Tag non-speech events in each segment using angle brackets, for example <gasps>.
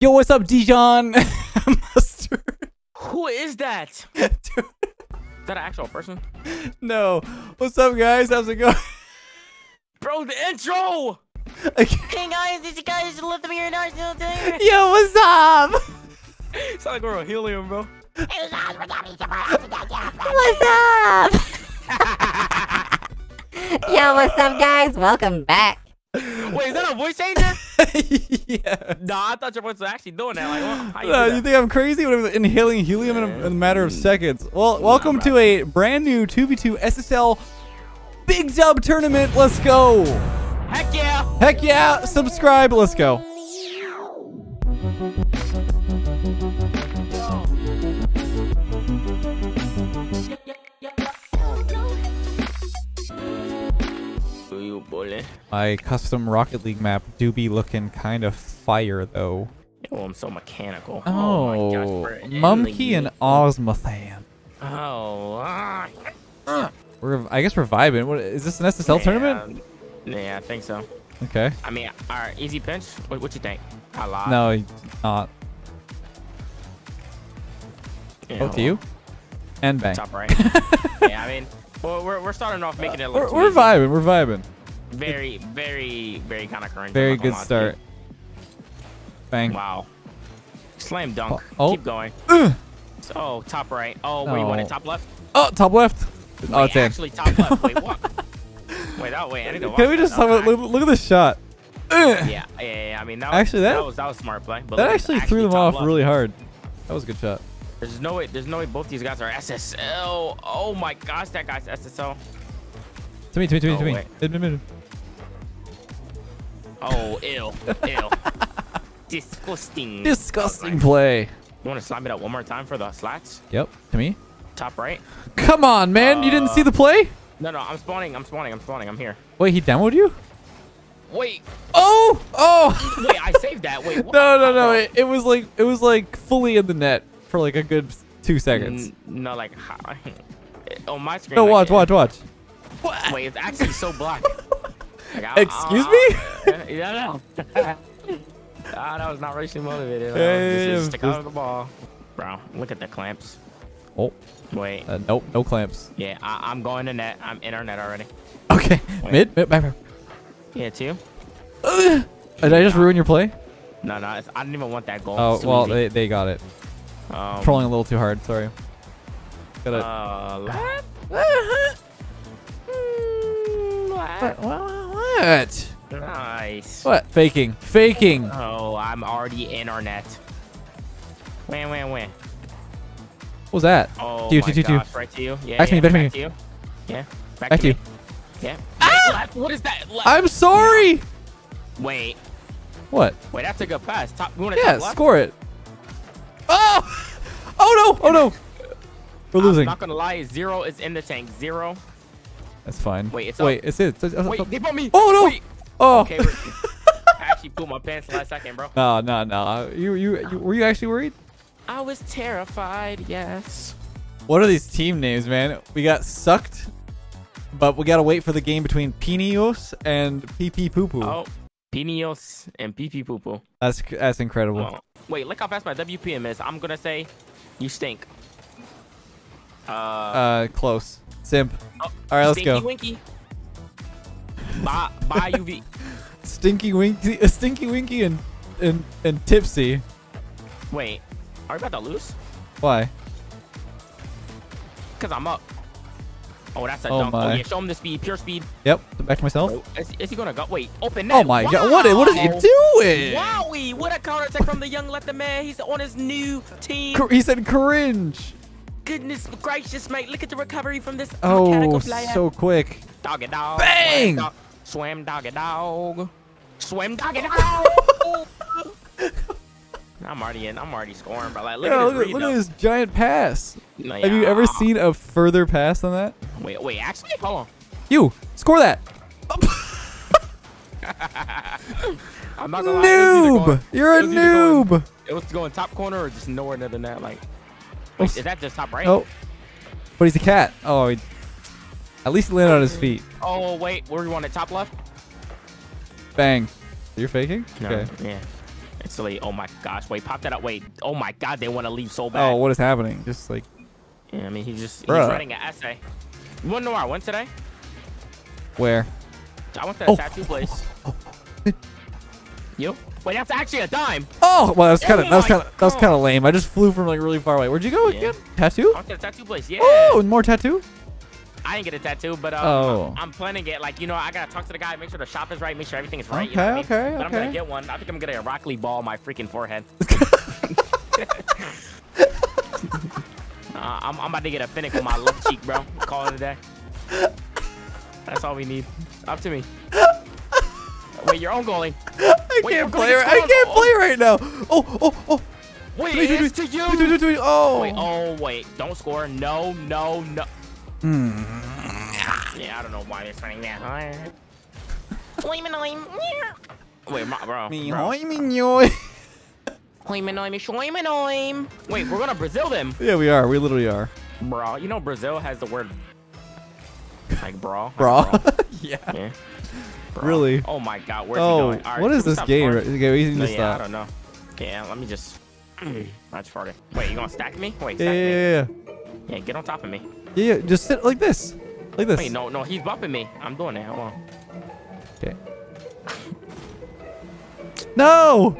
Yo, what's up, Dijon? <laughs> Mustard. Who is that? Dude, <laughs> Is that an actual person? no. What's up, guys? How's it going? Bro, the intro! Hey guys, these guys live the mirror now still there. Yo, what's up? Sound like we're on helium, bro. What's up? <laughs> Yo, what's up, guys? Welcome back. Wait, is that a voice changer? <laughs> yeah. nah, I thought your voice was actually doing that. Like, what? How you <laughs> Uh, do you think I'm crazy? What, I'm inhaling helium in a, in a matter of seconds. Well, welcome to a brand new 2v2 SSL Big Dub tournament. Let's go. Heck yeah! Heck yeah. Subscribe. Let's go. Who? My custom Rocket League map do be looking kind of fire, though. Oh, I'm so mechanical. Oh, my gosh, Mumkey and Osmothan. Oh, ah. We're, I guess we're vibing. What is this an SSL tournament? Yeah, yeah, I think so. Okay. I mean, all right, easy pinch. What, what you think? I lied. No, not. Yeah, Both you and bang. Top right. <laughs> yeah, I mean, well, we're, we're starting off making it We're, look we're vibing. We're vibing. Very, very, very kind of cringe. Very I'm not gonna good start. Bang. Wow. Slam dunk. Oh. Keep going. Ugh. Oh, top right. Oh, where you want it? Top left? Oh, top left. Oh, Wait, it's in. actually top left. Wait, <laughs> what? Wait, that wait. I need to Can we just talk about, look, look at this shot? Ugh. Yeah, yeah, yeah. I mean, that was, Actually, that- that was that was smart play. But That look, actually threw them off left. really hard. That was a good shot. There's no way. There's no way both these guys are SSL. Oh my gosh, that guy's SSL. To me, to me, to me, Oh, to me. Mid, mid, mid. Oh, ew, ew. <laughs> Disgusting. Disgusting play. You want to slap it up one more time for the slats? Yep. To me. Top right. Come on, man. you didn't see the uh, play? No, no, I'm spawning. I'm spawning. I'm spawning. I'm here. Wait, he demoed you? Wait, Oh! Oh! <laughs> wait. I saved that. Wait. What? no, no, no. Oh, It, it was like it was like fully in the net for like a good two seconds. N- no, like <laughs> on oh, my screen. No, like, watch, it- watch, watch. Wait, it's actually so black. Like, I- Excuse I- I- <laughs> Yeah, no. <laughs> Ah, that was not racially motivated. Uh, Yeah, just, just stick out of the ball. Bro, look at the clamps. Oh, Wait. uh, nope, no clamps. Yeah, I, I'm going to net. I'm in our net already. Okay, Wait. mid, mid, back, back. Yeah, two. Ugh. Did I just ruin your play? No, no, it's, I didn't even want that goal. Oh, It's well, easy. they, they got it. um, Trolling a little too hard. Sorry. Got it. Uh, <laughs> left? what? What? Nice. What? Faking. Faking. Oh, I'm already in our net. Wham, wham, wham. What was that? Oh To you, my to to you. gosh, right to you. Yeah, Back to yeah, me, back to back me. to you. Yeah, back, Back to to you. Yeah. Ah! Left. What is that? Left. I'm sorry. Wait, What? wait, that's a good pass. Top, you want to Yeah, score it. Oh! <laughs> Oh no! Oh no! We're I'm losing. not gonna lie, zero is in the tank. Zero. That's fine. Wait, it's Wait, up. it's it. It's- it's- Wait, they put me. Oh no! Wait. Oh. Okay, <laughs> I actually pulled my pants last second, bro. No, no, no. You, you, you, were you actually worried? I was terrified. Yes. What are these team names, man? We got sucked, but we gotta wait for the game between Pinios and PP Poo Poo. Oh, Pinios and PP Poo Poo. That's that's incredible. Oh. Wait, look how fast my WPM is. I'm gonna say, you stink. Uh. Uh, close. Simp. oh, all right, let's Stinky go. Winky. Bye, bye, UV. Stinky Winky, uh, <laughs> <laughs> Stinky Winky, and and and Tipsy. Wait, are we about to lose? Why? Cause I'm up. Oh, that's a Oh dunk. Oh my. yeah, show him the speed, pure speed. Yep. Back to myself. Is, is he gonna go? Wait, open net. Oh my god! What? What is he doing? Wowie! What a counter attack from the young Let the man. He's on his new team. He said cringe. Goodness gracious, mate! Look at the recovery from this Oh, so quick. Dog it dog. Bang! Swam dog, swim dog it dog. Swim dog it <laughs> dog. I'm already in. I'm already scoring, but like, look Yeah, at look, look at this giant pass. No, Have you ever seen a further pass than that? Wait, wait. Actually, hold on. You score that. <laughs> I'm not gonna lie. it was either Noob. going- You're a it was going- noob. It was going top corner or just nowhere near than that. Like, wait, is that just top right? Oh, but he's a cat. Oh, he, at least he landed on his oh. feet. Oh wait, where do you want it? Top left? Bang. You're faking? No. Okay. Yeah. It's Instantly. Oh my gosh. Wait, pop that up. Wait. Oh my god, they want to leave so bad. Oh, what is happening? Just like Yeah, I mean, he's just he's writing an essay. You want to know where I went today? where? I went to the Oh. tattoo place. <laughs> Oh. You? Wait, that's actually a dime. Oh, well, that was kind of Oh that was kind of that was kind of lame. I just flew from like really far away. Where'd you go Yeah. again? Tattoo? I went to the tattoo place. Yeah. Oh, more tattoo? I didn't get a tattoo, but um, Oh. I'm, I'm planning it. Like, you know, I gotta talk to the guy, make sure the shop is right, make sure everything is right. you Okay, know what I mean? okay, But I'm gonna get one. I think I'm gonna get a Rock ball on my freaking forehead. <laughs> <laughs> Uh, I'm, I'm about to get a Fennec on my left cheek, bro. Call it a day. That's all we need. Up to me. Wait, your own goalie. I Wait, can't play. Right, I can't play right now. Oh, oh, oh. Wait, tweet, it's to you. tweet, tweet, tweet. Oh. Wait, oh wait, don't score. No, no, no. Hmm. Yeah, I don't know why they're saying that. <laughs> Wait, bro. Bro. hoi, me, nyoi. Oim and oim, shoim and oim. Wait, we're gonna Brazil them, Yeah, we are. We literally are. bro. You know Brazil has the word like bro. like Bro. bro. <laughs> yeah. Yeah. Bro. Really? Oh my God, where's he Oh, going? All right, what is this game? farting? Okay, we can No, just yeah, I don't know. Yeah, let me just. I just farted. Wait, you gonna stack me? Wait, Yeah, stack yeah, me. yeah, yeah. Yeah, get on top of me. Yeah, yeah. Just sit like this. Like this. Wait, no, no, he's bumping me. I'm doing it. Hold on. Okay. <laughs> No!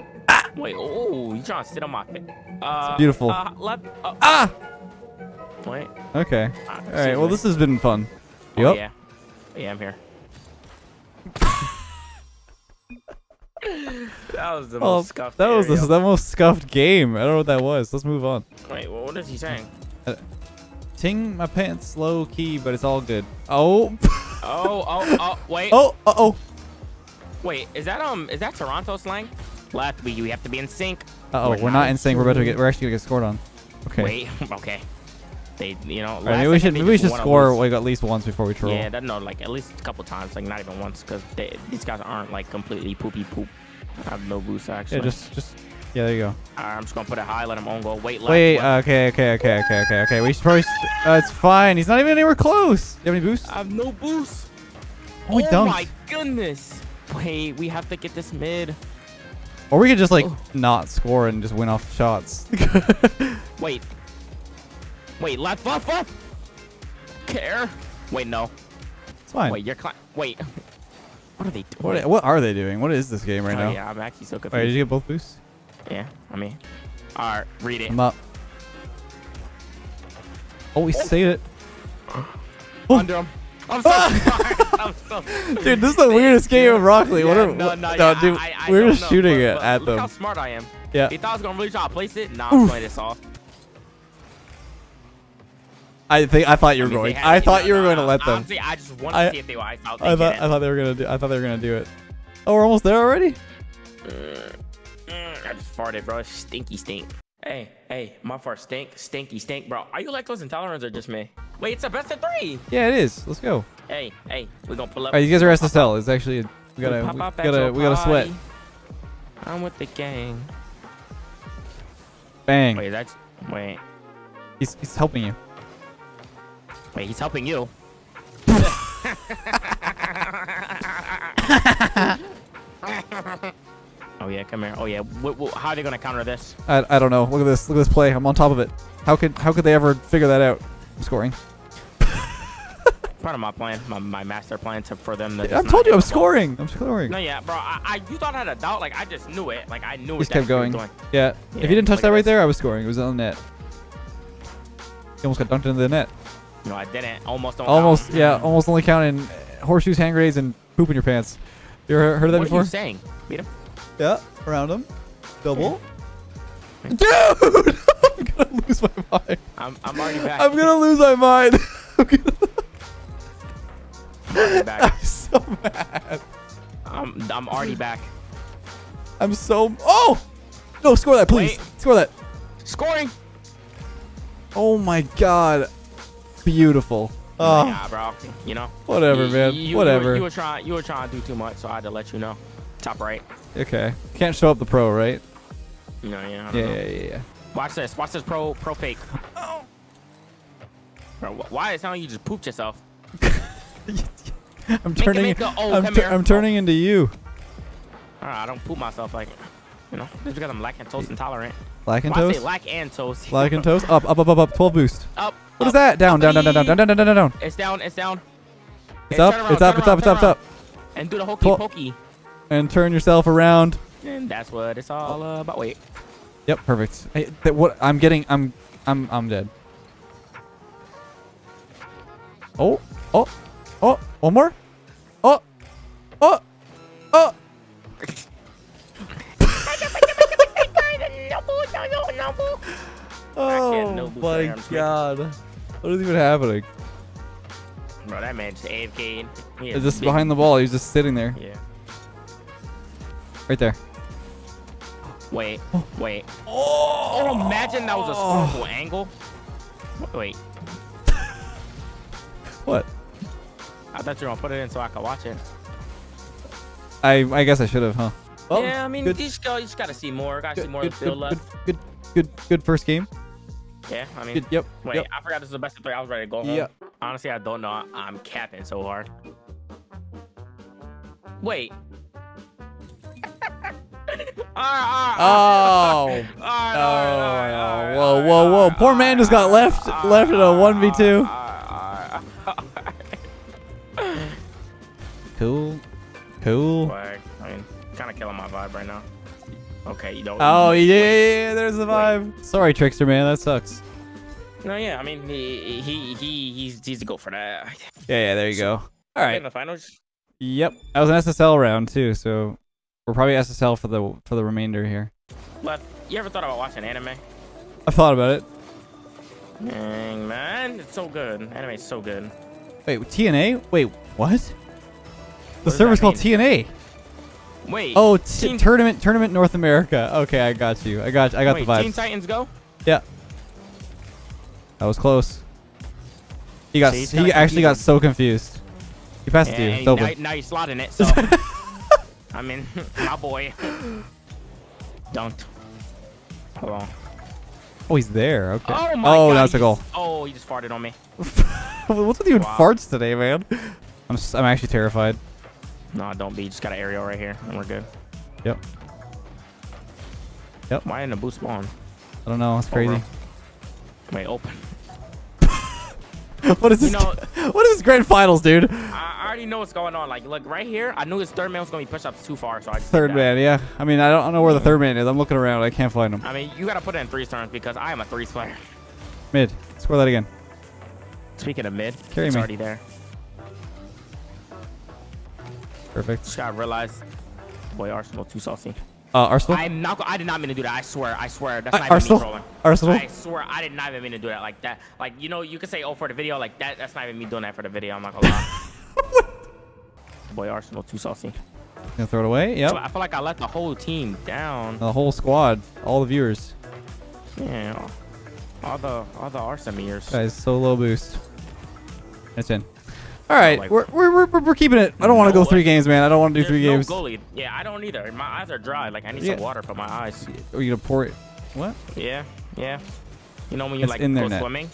Wait, oh, you trying to sit on my face? Uh, beautiful. Uh, left. Uh, Ah! wait. Okay. Uh, All right. Well, me. this has been fun. Oh, yeah. Yeah, I'm here. <laughs> that was the Oh, most scuffed. that was the, the most scuffed game. I don't know what that was. Let's move on. Wait, well, what is he saying? Ting my pants low key, but it's all good. Oh. <laughs> Oh, oh, oh, wait. oh. Uh oh. Wait, is that um, is that Toronto slang? Left, we we have to be in sync. Uh oh. We're, not in sync. We're about to get. We're actually gonna get scored on. Okay. Wait, <laughs> okay. They, you know. Right, maybe we should maybe we should score like at least once before we troll. Yeah, that no, like at least a couple times, like not even once, because these guys aren't like completely poopy poop. I have no boost actually. Yeah, just just yeah. There you go. Alright, I'm just gonna put it high, let him own goal. Wait, left. Wait. left. Okay. Okay. Okay. Okay. Okay. Okay. We should probably. Uh, it's fine. He's not even anywhere close. You have any boosts? I have no boost. Oh, we oh dunked. my goodness. Wait, we have to get this mid. Or we could just like Oh. not score and just win off shots. <laughs> Wait. Wait, left, left, left. Care. Wait, no. it's fine. Wait, you're cli- Wait. <laughs> What are they doing? What what are they doing? What is this game right oh, now? Yeah, I'm actually so All right, did you get both boosts? yeah, I mean. Alright, read it. I'm up. Oh, we oh. saved it. <gasps> Under him. I'm so <laughs> sorry. I'm so Dude, this is the weirdest game of Rock League. Yeah, what are, no, no, no, yeah, dude, I, I, we're just know, shooting but- it but at look them. how smart I am. Yeah. He thought I was gonna really try to place it. Nah, I'm playing this off. I think I thought you were I mean, going. had I thought know, you were going to let them. Honestly, I just wanted I- to see if they were out. They I thought. I thought they were gonna do. I thought they were gonna do it. Oh, we're almost there already. Mm, I just farted, bro. Stinky stink. Hey, hey, my fart stink, stinky stink, bro. Are you like lactose intolerant or just me? Wait, it's a best of three. Yeah, it is. Let's go. Hey, hey, we're gonna pull up. right, you guys are SSL. It's actually we gotta Pop we gotta we gotta sweat. I'm with the gang. Bang. Wait, that's wait, He's he's helping you. Wait. He's helping you. oh yeah, come here. Oh yeah. Wh- wh- how are they gonna counter this? I, I don't know. Look at this. Look at this play. I'm on top of it. How could how could they ever figure that out? I'm scoring. <laughs> Part of my plan, my, my master plan to for them to. I just not told you I'm the scoring. I'm scoring. No, yeah, bro. I, I you thought I had a doubt. Like I just knew it. Like I knew it. Just kept you were going. doing. Yeah. Yeah, If you didn't touch look that right this. there, I was scoring. It was on the net. He almost got dunked into the net. No, I didn't. Almost. Don't Almost. count. Yeah. Almost only counting uh, horseshoes, hand grenades, and poop in your pants. You ever heard of that What before? are you saying? Beat him. Yeah. Around him. Double. Dude! <laughs> I'm gonna lose my mind. I'm, I'm already back. I'm gonna lose my mind. <laughs> I'm, gonna, I'm already back. <laughs> I'm so mad. I'm, I'm already back. I'm so. Oh! No, score that, please. Wait. Score that. Scoring. Oh my god. Beautiful. Oh, Yeah, bro. You know. whatever, You- man. you- you- whatever. You, were trying. You were trying to do too much, so I had to let you know. Top right. okay. Can't show up the pro, right? You know, yeah. I don't Yeah, know. yeah, yeah, yeah. Watch this. Watch this pro pro fake. Oh. Bro, why is sounding you just pooped yourself? <laughs> I'm turning. make it. Oh, I'm, tu- here. I'm turning into you. Alright, I don't poop myself like. You know, just because I'm lactose intolerant. Black and Well, I say toast. lack and toast. <laughs> Black. Up, up, up, up, up. 12 boost. Up. What is up, that? Down, down, down, down, down, down, down, down, down, down. It's down. It's down. It's up. around, It's up. It's up. It's up. It's up. And do the hokey pokey. And turn yourself around. And that's what it's all uh, about. Wait. Yep, perfect. Hey, that what I'm getting. I'm, I'm, I'm dead. Oh, oh, oh, one more. Oh, oh, oh. Oh my god. What is even happening? Bro, that man just AFK. He It's is just behind the wall. He's just sitting there. Yeah. Right there. Wait. Oh. Wait. Oh. oh, imagine that was a scorable angle. Wait. <laughs> What? I thought you were gonna put it in so I could watch it. I I guess I should have, huh? Well, yeah, I mean, good, you just, go, you just gotta see more. Gotta see more good, of the field good, left. Good, good, first game. Yeah, I mean, Good. Yep. wait, Yep. I forgot this is the best of three. I was ready to go home. Yeah. Honestly, I don't know. I'm capping so hard. Wait. Ah, ah, Oh. ah, ah, No, ah, no. ah, Whoa, whoa, whoa. ah, Poor man just got ah, left ah, left in a ah, 1v2. ah, ah, ah. Cool. Cool. Like, I mean, kind of killing my vibe right now. Okay, you don't. Oh, yeah, yeah, yeah, there's the vibe. Sorry, Trickster, man. That sucks. No, yeah, I mean, he he he he's he's to go for that. Yeah, yeah, there you go. All right. In the finals. Yep. That was an SSL round, too, so we're probably SSL for the for the remainder here. Left. You ever thought about watching anime? I thought about it. Dang, man, it's so good. Anime is so good. Wait, TNA? Wait, what? The does server's called TNA. Wait. Oh, t- Teen- tournament, tournament North America. Okay, I got you. I got, I got wait, the Teen vibes. Titans Go. Yeah, that was close. He got, See, he kinda actually got so confused. He passed it to you. And It's now, open. now he's slotting it. So, <laughs> I mean, <laughs> my boy. Don't. Hold on. Oh, he's there. Okay. Oh my oh, god. that's a goal. just- oh, he just farted on me. What's with you and Wow. farts today, man? I'm, s- I'm actually terrified. No, don't be. Just got an aerial right here, and we're good. Yep. Yep. Why in the boost spawn? I don't know. It's Oh, crazy. bro. Wait, open. <laughs> what is You this? know- <laughs> what is this grand finals, dude? I already know what's going on. Like, look right here. I knew his third man was gonna be pushed up too far, so I just Third man, yeah. I mean, I don't, know where the third man is. I'm looking around. I can't find him. I mean, you gotta put it in three turns because I am a three player. Mid. Score that again. Speaking of mid, Carry it's me. already there. Perfect. Just gotta realize, boy, Arsenal too saucy. Uh, Arsenal. I'm not. I did not mean to do that. I swear. I swear. That's Uh, not even Arsenal. me trolling. Arsenal. I swear. I did not even mean to do that like that. Like you know, you could say, "Oh, for the video," like that. That's not even me doing that for the video. I'm not gonna lie. <laughs> boy, Arsenal too saucy. Gonna throw it away. Yep. I feel like I let the whole team down. The whole squad, all the viewers. Yeah. All the all the Arsenal Guys, so low boost. It's in. All right, like- we're, we're, we're, we're keeping it. I don't want to go three games, man. I don't want to do three no games. goalie. Yeah, I don't either. My eyes are dry. Like I need Yeah. some water for my eyes. Are you gonna pour it? What? Yeah, yeah. You know when you It's like in go net. swimming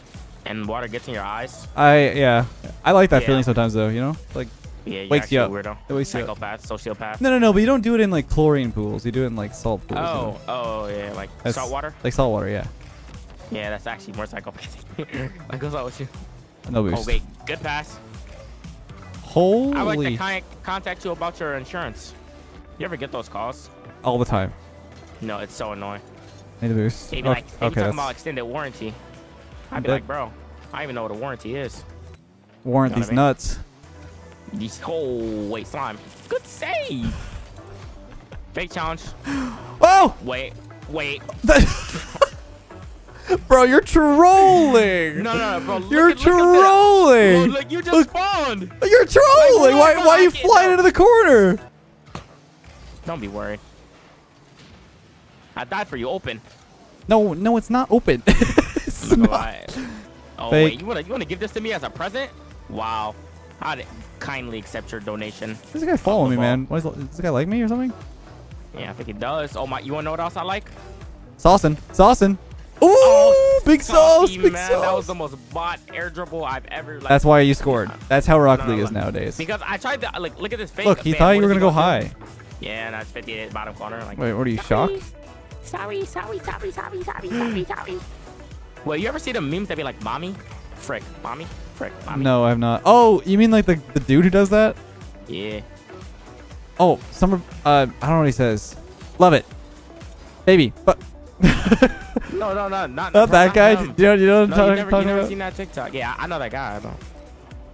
and water gets in your eyes. I yeah. I like that Yeah. feeling sometimes though. You know, like Yeah, you're Wakes actually you a up. weirdo. It wakes you up. Psychopath, sociopath. no, no, no. But you don't do it in like chlorine pools. You do it in like salt pools. you Oh, know? oh yeah, like That's- salt water. Like salt water, yeah. Yeah, that's actually more psychopathic. <laughs> like goes out with you. No Oh boost. wait, good pass. Holy. I would like to con- contact you about your insurance. You ever get those calls? all the time. No, it's so annoying. Need a boost. They be Oh, like, they be okay, talking about extended warranty. I'd be That- like, bro, I don't even know what a warranty is. warrant know what these I mean? nuts. These oh wait, slime. Good save. Fake challenge. <gasps> Oh, Wait, wait. <laughs> bro, you're trolling. No, no, no, bro. Look You're at, look trolling. Bro, look, you just Look- spawned. You're trolling. Like, why? why are you flying into the corner? Don't be worried. I died for you. Open. No, no, it's not open. <laughs> it's I'm not not. gonna lie. Oh Fake. wait, you wanna you wanna give this to me as a present? Wow. I'd kindly accept your donation. This guy following me, Ball. man. What is, does this guy like me or something? Yeah, I think he does. Oh my, you wanna know what else I like? Saucing, saucing. Ooh, Oh, big sauce, saucy, big man. sauce. That was the most bot air dribble I've ever. Like, That's why you scored. That's how Rocket No, no, League is no. nowadays. Because I tried to like look at this fake. Look, he man, thought you were gonna he go high. Yeah, and that's 58 bottom corner. Like, Wait, what are you shocked? Sorry, sorry, sorry, sorry, sorry, sorry, <gasps> sorry. well, you ever see the memes that be like, mommy? Frick, mommy? Frick, mommy? No, I've not. Oh, you mean like the, the dude who does that? Yeah. Oh, summer. Uh, I don't know what he says. Love it, baby. But No, no, no, not, not that guy. him. You know? You know what I'm No, talking, you never, you talking never about? seen that TikTok? Yeah, I know that guy. I know.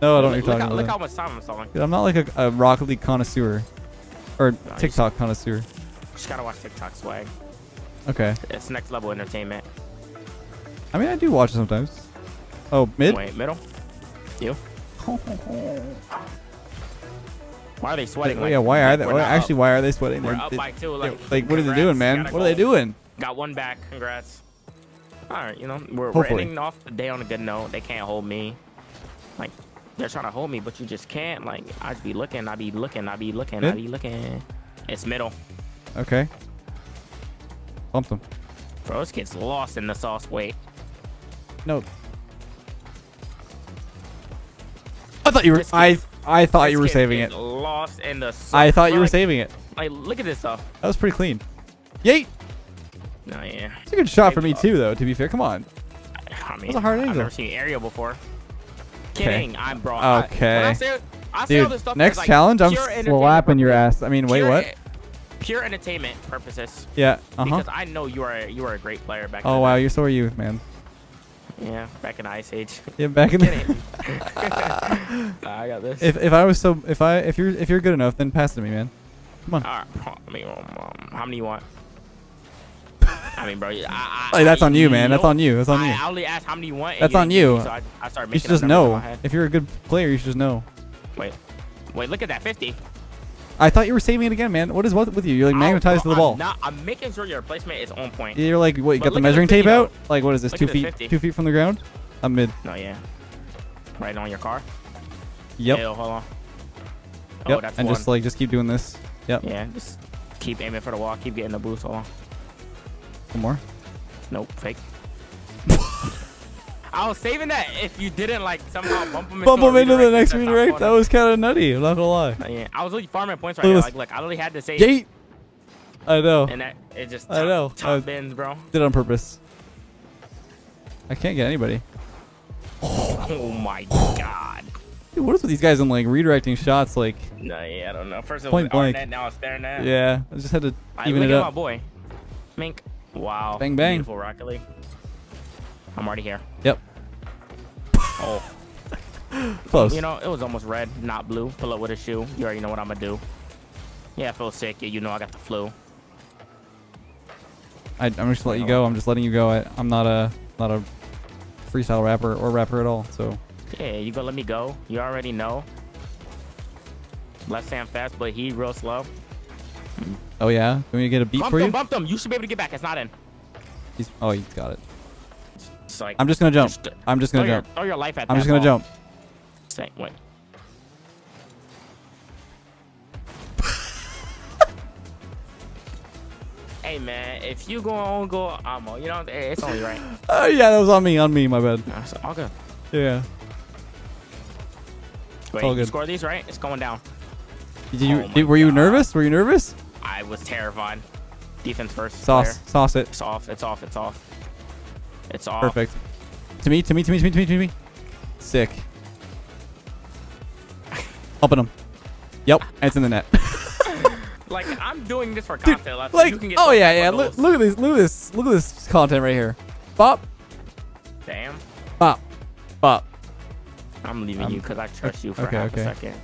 No, I don't know look, how, look how much time I'm stalling. Dude, I'm not like a, a Rocket League connoisseur or you TikTok connoisseur. Just gotta watch TikTok swag. Okay. It's next level entertainment. I mean, I do watch it sometimes. Oh, mid. Wait, middle. You. <laughs> Why are they sweating? Oh, like, yeah, why are they? why- actually, up? why are they sweating? we're They're- up by two. Like, like, what are they doing, man? What are they doing? Got one back. Congrats. All right, you know we're, we're ending off the day on a good note. They can't hold me. Like they're trying to hold me, but you just can't. Like I'd be looking. I'd be looking. I'd be looking. I'd be looking. It's middle. Okay. Bumped him. Bro, this kid's lost in the sauce. Wait. No. I thought you were. I I thought you were saving it. Lost in the sauce. I thought you were saving it. Like look at this stuff. That was pretty clean. Yeet. No, yeah. It's a good shot for me too, though. To be fair, come on. I mean, a hard I've angle. never seen aerial before. Kidding. I'm bro. Okay. I say, I say all this Dude, stuff next like, challenge, I'm slapping your ass. I mean, wait, what? Pure entertainment purposes. Yeah. Uh huh. Because I know you are you are a great player back. in Oh wow, you're so are you, man. Yeah, back in Ice Age. Yeah, back in the. <laughs> I got this. if if I was so if I if you're if you're good enough, then pass it to me, man. Come on. All right, I mean, um, how many you want? I mean, bro, I, I, Like, that's I- on you, man. That's on you. That's on you. I only asked how many you want. That's on you. me, So I, started You should just up numbers in know. If you're a good player, you should just know. Wait, wait, look at that 50. I thought you were saving it again, man. What is what with you? You're like magnetized to the I'm ball. Not, I'm making sure your placement is on point. You're like, what? You But got the at the measuring 50 tape though. out? Like, what is this? Look two feet? 50. Two feet from the ground? I'm mid. No, yeah. Right on your car. Yep. Ew, oh, hold on. Yep. Oh, that's and one. just like just keep doing this. Yep. yeah, just keep aiming for the wall. Keep getting the boost. Hold on. One more. Nope, fake. <laughs> I was saving that if you didn't like somehow bump him into, Bump him into the next redirect. That was kind of nutty. I'm not gonna lie. Uh, yeah, I was literally farming points right here. Like, look, I literally had to say Gate. I know. and that it just I know. top I- bins, bro. Did it on purpose. I can't get anybody. <laughs> Oh my god. Dude, what is with these guys and like redirecting shots? Like, No, yeah, I don't know. First it Point was net, now it's their net. yeah, I just had to I even it at my boy. Mink. Wow. Bang, bang. Beautiful Rocket League. I'm already here. Yep. Oh, <laughs> Close. you know, it was almost red, not blue. Pull up with a shoe. You already know what I'm gonna do. Yeah, I feel sick. Yeah, you know I got the flu. I, I'm just letting you go. I'm just letting you go. I, I'm not a not a freestyle rapper or rapper at all. So Yeah, you gonna let me go? You already know. Left hand fast, but he real slow. Oh yeah, can we get a beat Bumped for him, you? bumped him. You should be able to get back. It's not in. He's, oh, he's got it. Like I'm just gonna jump. Just, uh, I'm just gonna your, jump. throw your life at I'm just gonna ball. jump. Say, wait. <laughs> hey man, if you go on go, on. You know, it's only right. <laughs> Oh yeah, that was on me. On me. My bad. That's all good. Yeah. Wait, all you good. score these right? It's going down. Did you? Oh did, were you God. nervous? Were you nervous? I was terrified. Defense first. Sauce. player. Sauce it. It's off. It's off. It's off. It's off. Perfect. To me. To me. To me. To me. To me. To me. Sick. Helping him. Yep. And it's in the net. <laughs> Like I'm doing this for Dude, content. Like, like, you can get oh yeah, yeah. Look, look at this. Look at this. Look at this content right here. Bop. Damn. Bop. Bop. I'm leaving Um, you because I trust you for okay, half okay. a second.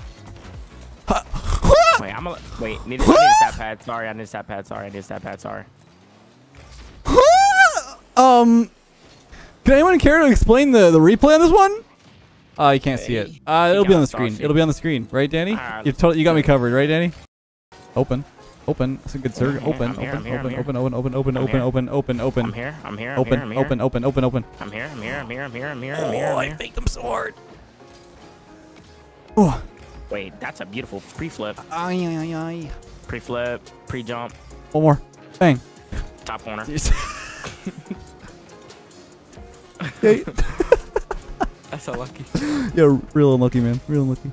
Wait, I'm gonna wait. Need, I need a stat pad. Sorry, I need a stat pad. Sorry, I need a stat pad. Sorry. um, can anyone care to explain the the replay on this one? Uh, you can't see it. Uh, it'll be on the screen. It'll be on the screen, right, Danny? Ah, You totally, you got me covered, right, Danny? Open, open. That's a good sir. I'm Open, open, I'm here, I'm open, open, open, open, open, open, open, open, open, I'm here. I'm here. I'm open, here. I'm open, open, open, open. I'm here. I'm here. I'm here. I'm here. I'm here. I'm here. I'm here. faked him so hard. Wait, that's a beautiful pre-flip. ay, ay, ay. Pre-flip. Pre-jump. One more. Bang. Top corner. <laughs> Okay. <laughs> That's so lucky. yeah, real unlucky, man. Real unlucky.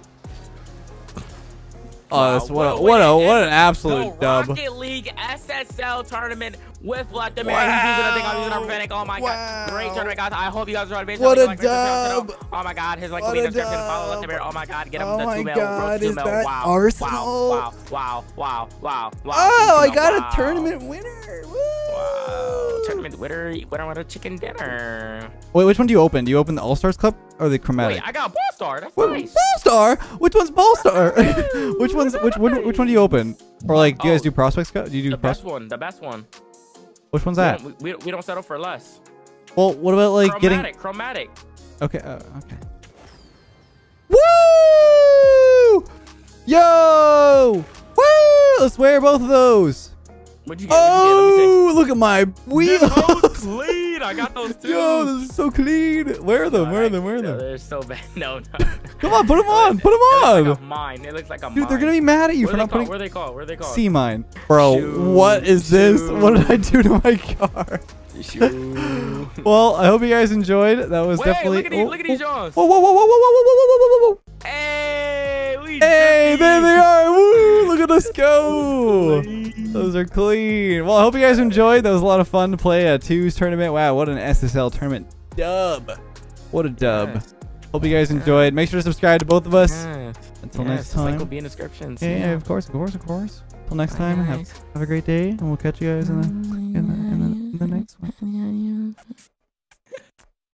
Oh, that's what a, what a what an absolute the dub. Rocket League SSL tournament with Vladimir. He's using the thing. I'm using a Fennec. Oh my Wow. god. Great tournament, guys. I hope you guys enjoyed. Make What a like, dub. Oh my god. His like lead a description. Follow dub. Vladimir. Oh my god. Get him Oh the 2 mil. God, Bro, 2 is mil. that wow. Arsenal? Wow. Wow. Wow. Wow. Wow. Oh, I got Wow. a tournament winner. Tournament winner. Winner a chicken dinner. Wait, which one do you open? Do you open the All Stars Cup or the Chromatic? Wait, I got a ball star. That's Wait, nice. Ball Star? Which one's Ball Star? <laughs> <laughs> which one's which one? Which one do you open? Or like, do you guys Oh, do Prospects Cup? Do you do The best one. The best one. Which one's We that? don't, we, we don't settle for less. Well, what about like chromatic. Chromatic. Okay, uh, okay. Woo! Yo! Woo! Let's wear both of those. What'd you get? What'd you get? Let me see. Oh, look at my wheels. clean. I got those too. Yo, this is so clean. Wear them, wear them, wear No, them. They're so bad. No, no. Come on, put them on, put them It looks on. like mine. It looks like a mine. Dude, they're gonna be mad at you What for not called? putting What are they called? What are they called? C mine. Bro, Shoo, what is this? What did I do to my car? Well, I hope you guys enjoyed. That was Wait, definitely. look at these. Look at these. Whoa, whoa, whoa, whoa, whoa, whoa, whoa, whoa, whoa, whoa, whoa. Hey, we Hey, there they are. Woo, look at us go. Those are clean. Well, I hope you guys enjoyed. That was a lot of fun to play a twos tournament. Wow, what an SSL tournament dub. What a dub. Yes. Hope you guys enjoyed. Make sure to subscribe to both of us. Yes. Until Yes, next this link time. will be in description. Yeah, yeah, of course, of course, of course. Until next time, have, have a great day, and we'll catch you guys in the, in the, in the, in the next one.